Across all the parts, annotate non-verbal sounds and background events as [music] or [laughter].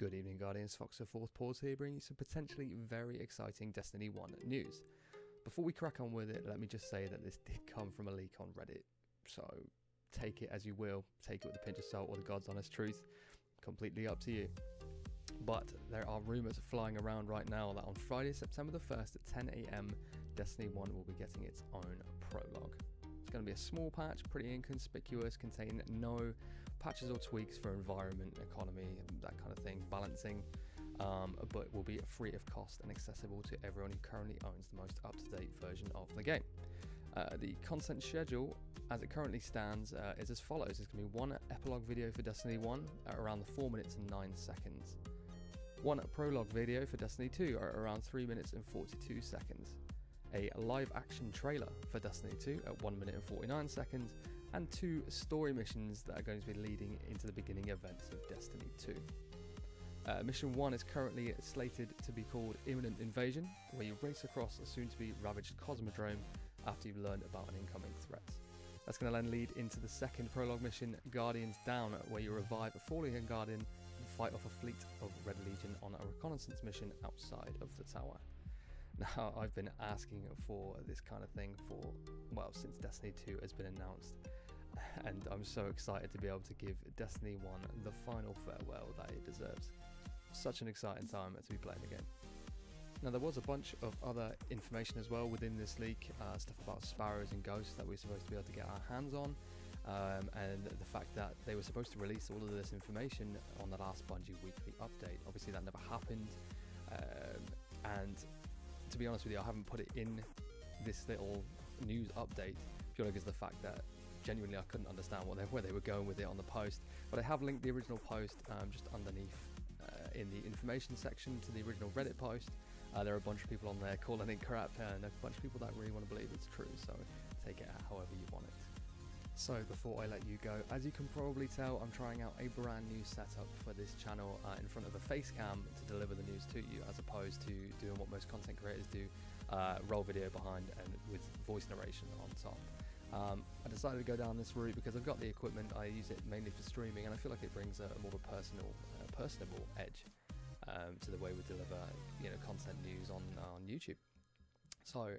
Good evening, Guardians. Fox of Fourth Pause here, bringing you some potentially very exciting Destiny 1 news. Before we crack on with it, let me just say that this did come from a leak on Reddit, so take it as you will, take it with a pinch of salt or the God's honest truth, completely up to you. But there are rumours flying around right now that on Friday, September the 1st at 10am, Destiny 1 will be getting its own prologue. It's going to be a small patch, pretty inconspicuous, containing no patches or tweaks for environment, economy, that kind of thing, balancing, um, but will be free of cost and accessible to everyone who currently owns the most up-to-date version of the game. Uh, the content schedule, as it currently stands, uh, is as follows. There's going to be one epilogue video for Destiny 1 at around the 4 minutes and 9 seconds. One prologue video for Destiny 2 at around 3 minutes and 42 seconds a live action trailer for Destiny 2 at 1 minute and 49 seconds, and two story missions that are going to be leading into the beginning events of Destiny 2. Uh, mission 1 is currently slated to be called Imminent Invasion, where you race across a soon to be ravaged Cosmodrome after you've learned about an incoming threat. That's going to then lead into the second prologue mission, Guardians Down, where you revive a fallen Guardian and fight off a fleet of Red Legion on a reconnaissance mission outside of the tower. Now, [laughs] I've been asking for this kind of thing for, well, since Destiny 2 has been announced, [laughs] and I'm so excited to be able to give Destiny 1 the final farewell that it deserves. Such an exciting time to be playing the game. Now, there was a bunch of other information as well within this leak, uh, stuff about sparrows and ghosts that we are supposed to be able to get our hands on, um, and the fact that they were supposed to release all of this information on the last Bungie weekly update. Obviously, that never happened, um, and to be honest with you, I haven't put it in this little news update purely because the fact that genuinely I couldn't understand what they, where they were going with it on the post. But I have linked the original post um, just underneath uh, in the information section to the original Reddit post. Uh, there are a bunch of people on there calling it crap and a bunch of people that really want to believe it's true. So take it however you want it. So before I let you go, as you can probably tell, I'm trying out a brand new setup for this channel uh, in front of a face cam to deliver the news to you, as opposed to doing what most content creators do, uh, roll video behind and with voice narration on top. Um, I decided to go down this route because I've got the equipment, I use it mainly for streaming, and I feel like it brings a, more personal, uh, personable edge um, to the way we deliver, you know, content news on on YouTube. So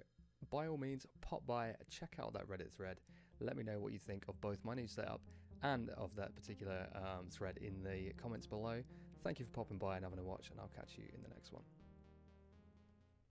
by all means, pop by, check out that Reddit thread. Let me know what you think of both my new setup and of that particular um, thread in the comments below. Thank you for popping by and having a watch, and I'll catch you in the next one.